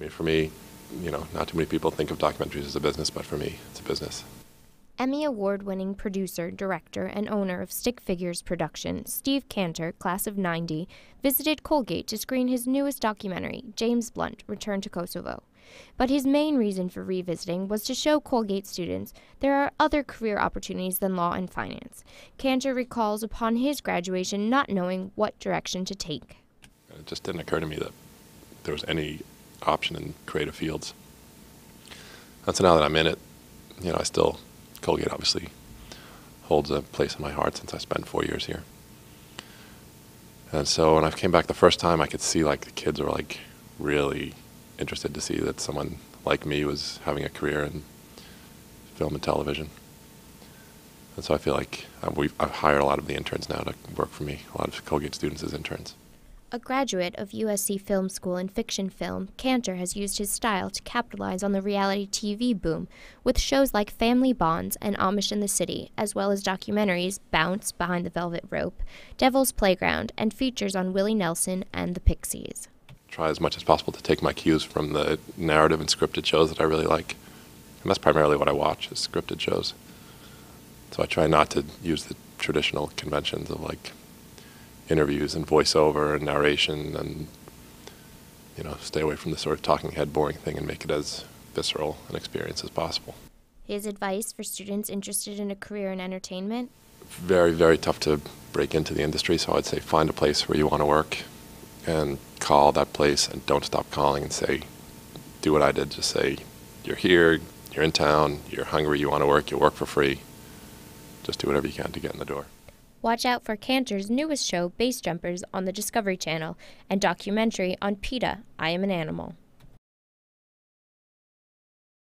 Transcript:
I mean, for me, you know, not too many people think of documentaries as a business, but for me, it's a business. Emmy Award winning producer, director, and owner of Stick Figures Production, Steve Cantor, class of 90, visited Colgate to screen his newest documentary, James Blunt Return to Kosovo. But his main reason for revisiting was to show Colgate students there are other career opportunities than law and finance. Cantor recalls upon his graduation not knowing what direction to take. It just didn't occur to me that there was any option in creative fields. And so now that I'm in it, you know, I still Colgate obviously holds a place in my heart since I spent four years here. And so when I came back the first time, I could see like the kids were like really interested to see that someone like me was having a career in film and television. And so I feel like uh, I've, I've hired a lot of the interns now to work for me, a lot of Colgate students as interns. A graduate of USC Film School in fiction film, Cantor has used his style to capitalize on the reality TV boom with shows like Family Bonds and Amish in the City, as well as documentaries Bounce, Behind the Velvet Rope, Devil's Playground, and features on Willie Nelson and the Pixies. Try as much as possible to take my cues from the narrative and scripted shows that I really like. And that's primarily what I watch, is scripted shows. So I try not to use the traditional conventions of like interviews and voiceover and narration and you know stay away from the sort of talking head boring thing and make it as visceral an experience as possible. His advice for students interested in a career in entertainment? Very, very tough to break into the industry, so I'd say find a place where you want to work and call that place and don't stop calling and say, do what I did. Just say, you're here, you're in town, you're hungry, you want to work, you work for free. Just do whatever you can to get in the door. Watch out for Cantor's newest show, Base Jumpers, on the Discovery Channel, and documentary on PETA, I Am an Animal.